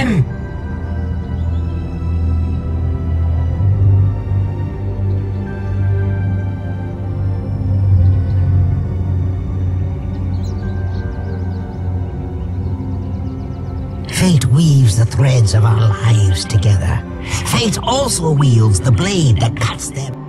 again! Fate weaves the threads of our lives together. Fate also wields the blade that cuts them.